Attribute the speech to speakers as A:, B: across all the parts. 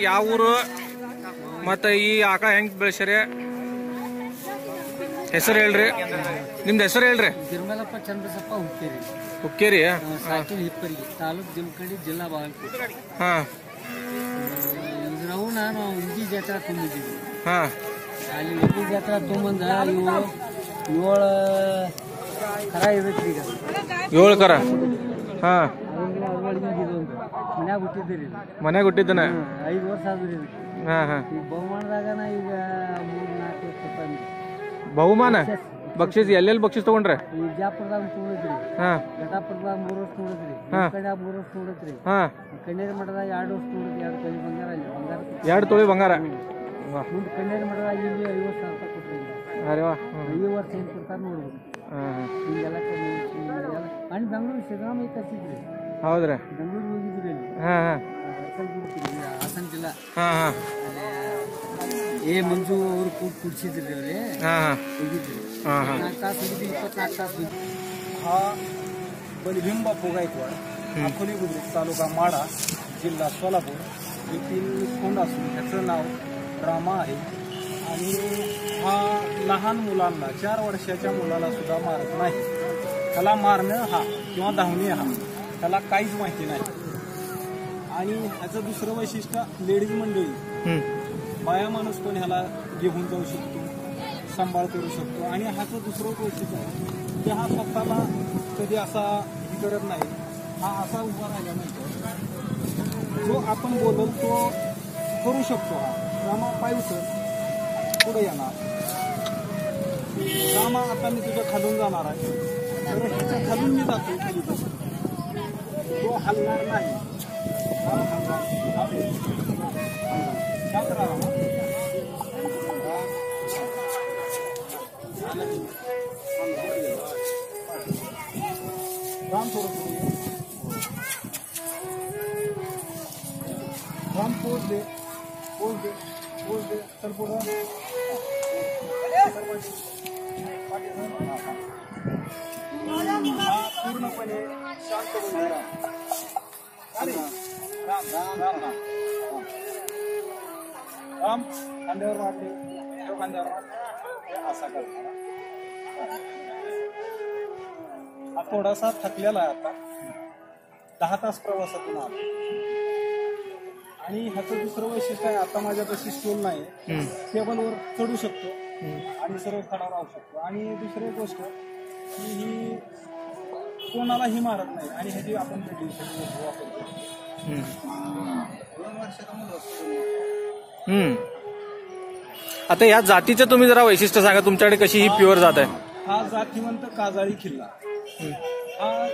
A: ಯಾವ ಊರು? ಮತ್ತು ಈ ಆಕ ಹೆಂಗ್ ಬೆಳೆಸ್ರಿ ಹೆಸರು ಹೇಳ್ರಿ. ನಿಮ್ದು ಹೆಸರು ಹೇಳ್ರಿ.
B: ತಿರುಮಲಪ್ಪ ಚಂದ್ರಸಪ್ಪ ಹುಕ್ಕೇರಿ.
A: ಹುಕ್ಕೇರಿ?
B: ಸಾಕಿನ ಹಿಪ್ಪರಿಗೆ ತಾಲೂಕ್ ದಿಮ್ಕಡಿ ಜಿಲ್ಲಾ ಬಾಗಲಕೋಟೆ.
A: ಹಾ.
B: ಇದ್ರವು ನಾನು ಉಂಜಿ ಜಾತ್ರೆ ತುಂಬಿದ್ದೀನಿ
A: ಹಾ.
B: ಅಲ್ಲಿ ಉಂಜಿ ಜಾತ್ರೆ ತುಂಬಂದ ಇವು ಏಳು ಕರ ಇರುತ್ತೆ ಈಗ.
A: ಏಳು ಕರ? ಹಾ.
B: ಮನ್ಯಾಗ ಹುಟ್ಟಿದ್ದೀರಿ
A: ಹುಟ್ಟಿದ್ದನ.
B: ಐದು ವರ್ಷ ಆದ್ರಿ ಇದು
A: ಹಾ ಹಾ.
B: ಈಗ ಬಹುಮಾನದಾಗನ ಈಗ ಮೂರು ನಾಲ್ಕು ಲಕ್ಷ ರೂಪಾಯಿ.
A: ಬಹುಮಾನ? ಬಕ್ಷೀಸ್. ಎಲ್ಲೆಲ್ಲಿ ಬಕ್ಷೀಸ್ ತಗೊಂಡ್ರೆ?
B: ಈ ವಿಜಾಪುರದಾಗ
A: ಹಾ.
B: ಘಟಾಪುರದಾಗ ಮೂರು ವರ್ಷ ತೊಗೊಂಡಿದ್ರಿ.
A: ಹಾ.
B: ಕಡೆ ಮೂರು ವರ್ಷ ತೊಗೊಂಡಿದ್ರಿ.
A: ಹಾ.
B: ಕಣ್ಣೇರಿ ಮಠದಾಗ ಎರಡು ವರ್ಷ ಎರಡು ಕೈ ಬಂಗಾರ ಅಲ್ಲಿ ಬಂಗಾರ
A: ಎರಡು ತೊಳಿ ಬಂಗಾರ? ವಾ.
B: ಮುಂದೆ ಕಣ್ಣೇರಿ ಮಠದಾಗ ಇಲ್ಲಿ ಐವತ್ತು ಸಾವಿರ ರೂಪಾಯಿ
A: ಅರೆ ವಾ.
B: ಈ ವರ್ಷ ಏನು ಕೊಡ್ತಾರೆ ನೋಡ್ಬೋದು.
A: ಹಾ ಹಾ.
B: ಹಿಂಗೆಲ್ಲ ಅಲ್ಲಿ ಬೆಂಗಳೂರು ಸಿದ್ದರಾಮಯ್ಯ ಕಸಿದ್ರಿ
A: ಹೌದ್ರಿ
B: ಬೆಂಗಳೂರು ಹೋಗಿದ್ರಿ ಅಲ್ಲಿ
A: ಹಾ ಹಾ
B: ಹಾಸನ ಹಾಸನ ಜಿಲ್ಲಾ
A: ಹಾ ಹಾ
B: ಏ ಮಂಜು ಅವರು ಕೂಡ್ ಕುಡ್ಸಿದ್ರಿ ಅಲ್ಲಿ
A: ಹಾ ಹಾ
B: ಹೋಗಿದ್ರಿ
A: ಹಾ ಹಾ
B: ನಾಲ್ಕು ತಾಸು ಹೋಗಿದ್ವಿ ಇಪ್ಪತ್ನಾಲ್ಕು ತಾಸು ಹೋಗಿದ್ವಿ
C: हा बलभीम बापू गायकवाड अकोली बुद्रुक तालुका माडा जिल्हा सोलापूर येथील खोंड असून ह्याचं नाव रामा आहे आणि हा लहान मुलांना चार वर्षाच्या मुलाला सुद्धा मारत नाही त्याला मारणं हा किंवा धावणे हा त्याला काहीच माहिती नाही. आणि ह्याचं दुसरं वैशिष्ट्य लेडीज मंडळी. बाया माणूस पण ह्याला घेऊन जाऊ शकतो सांभाळ करू शकतो. आणि ह्याचं दुसरं वैशिष्ट्य आहे की हा स्वतःला कधी असा हे करत नाही. हा असा उभा राहिल्यानंतर जो आपण बोलल तो करू शकतो हा. रामा पाय उचल. पुढे येणार रामा आता मी तुझ्या खालून जाणार आहे. तर ह्याच्या खालून मी जातो खाली तो हलणार नाही काम हलणार. हा पोच दे पोच दे पोच दे तर पुढं पाठी पूर्णपणे शांत होऊन. अरे, राम राम राम राम. राम खांद्यावर मारले तो खांद्यावर असा कर. हा थोडासा थकलेला आहे आता. दहा तास प्रवासातून आला. आणि ह्याचं दुसरं वैशिष्ट्य आहे आता माझ्यापाशी स्टोल नाही. टेबलवर चढू शकतो. आणि सरळ खडा राहू शकतो. आणि दुसरी गोष्ट की ही कोणालाही मारत नाही. आणि ह्याची आपण मेडिटेशन वापरतो
A: हम्म.
C: दोन वर्षाचा
A: हम्म. आता या जातीचं तुम्ही जरा वैशिष्ट्य सांगा तुमच्याकडे कशी ही प्युअर जात आहे?
C: हा जातीवंत काजाळी किल्ला. हा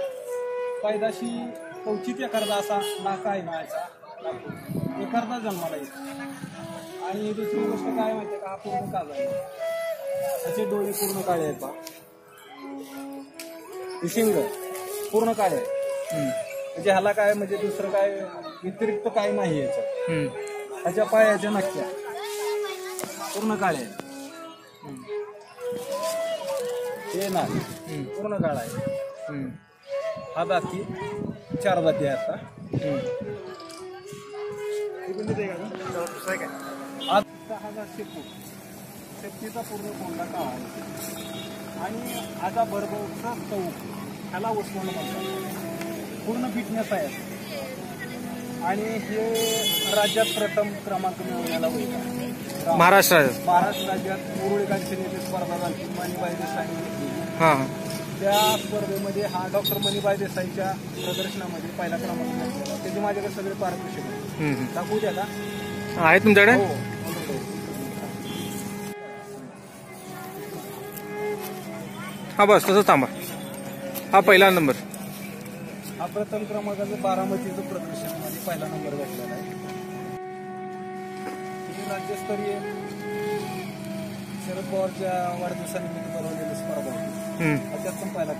C: पैदाशी कवचित एखादा असा नाका आहे मायाचा एखादा जन्माला येतो. आणि दुसरी गोष्ट काय माहितीये का? हा पूर्ण काजा आहे. त्याचे डोळे पूर्ण काळे. हे शिंग. पूर्ण काळे आहे. म्हणजे ह्याला काय म्हणजे दुसरं काय व्यतिरिक्त काय नाही
A: हम्म.
C: ह्याच्या पायाच्या नक्क्या. पूर्ण काळे आहेत हे नाही. पूर्ण काळा आहे. हा दाती चार दाती आहे आता. आज हा जास्त शेपू. शेपटीचा पूर्ण कोंडा काळा आहे? आणि आता बरोबरचा चौ ह्याला वसवणं म्हणतात पूर्ण फिटनेस आहे. आणि हे राज्यात प्रथम क्रमांक मिळवण्याला होईल.
A: महाराष्ट्रात
C: महाराष्ट्र राज्यात मुरळी कांचनीची स्पर्धा झाली. मणिबाई
A: हा हा.
C: त्या स्पर्धेमध्ये हा डॉक्टर मणिबाई देसाईच्या प्रदर्शनामध्ये पहिला क्रमांक त्याचे माझ्याकडे सगळे पारितोषिक. दाखवू द्या का
A: आहे तुमच्याकडे
C: हो.
A: हा बस तसंच थांबा. हा पहिला नंबर.
C: हा प्रथम क्रमांकाचं बारामतीचं प्रदर्शनमध्ये पहिला नंबर भेटलेला आहे. ही राज्यस्तरीय शरद पवारच्या वाढदिवसानिमित्त बनवलेली स्पर्धा. होती. त्याच्यात पण पहिला